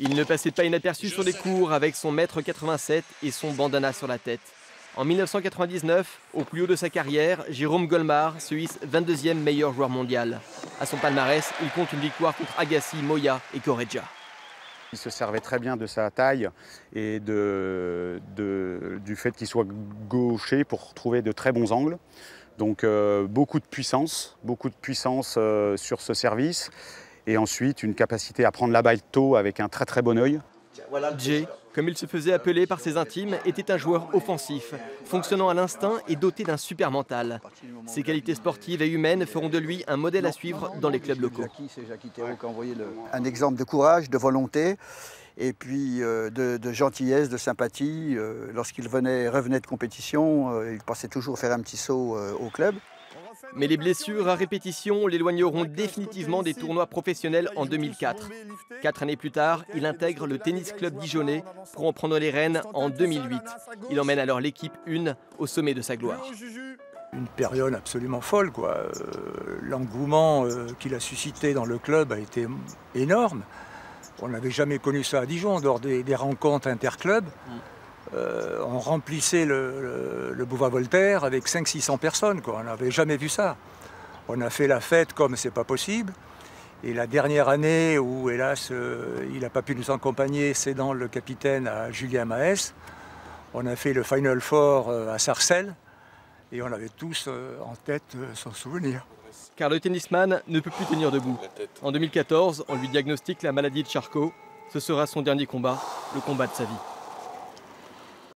Il ne passait pas inaperçu sur les cours avec son mètre 87 et son bandana sur la tête. En 1999, au plus haut de sa carrière, Jérôme Golmar se hisse 22e meilleur joueur mondial. À son palmarès, il compte une victoire contre Agassi, Moya et Correggia. Il se servait très bien de sa taille et du fait qu'il soit gaucher pour trouver de très bons angles. Donc euh, beaucoup de puissance, beaucoup de puissance euh, sur ce service. Et ensuite une capacité à prendre la balle tôt avec un très très bon œil. Jay, comme il se faisait appeler par ses intimes, était un joueur offensif, fonctionnant à l'instinct et doté d'un super mental. Ses qualités sportives et humaines feront de lui un modèle à suivre dans les clubs locaux. Un exemple de courage, de volonté et puis euh, de, gentillesse, de sympathie. Euh, lorsqu'il revenait de compétition, euh, il passait toujours faire un petit saut au club. Mais les blessures à répétition l'éloigneront définitivement des tournois professionnels en 2004. Quatre années plus tard, il intègre le Tennis Club Dijonais pour en prendre les rênes en 2008. Il emmène alors l'équipe 1 au sommet de sa gloire. Une période absolument folle, quoi. L'engouement qu'il a suscité dans le club a été énorme. On n'avait jamais connu ça à Dijon, en dehors des, rencontres interclubs. Euh, on remplissait le, le, Boulevard Voltaire avec 500-600 personnes. Quoi. On n'avait jamais vu ça. On a fait la fête comme c'est pas possible. Et la dernière année où, hélas, euh, il n'a pas pu nous accompagner, cédant le capitaine à Julien Maes, on a fait le Final Four euh, à Sarcelles et on avait tous en tête son souvenir car le tennisman ne peut plus tenir debout. En 2014, on lui diagnostique la maladie de Charcot. Ce sera son dernier combat, le combat de sa vie.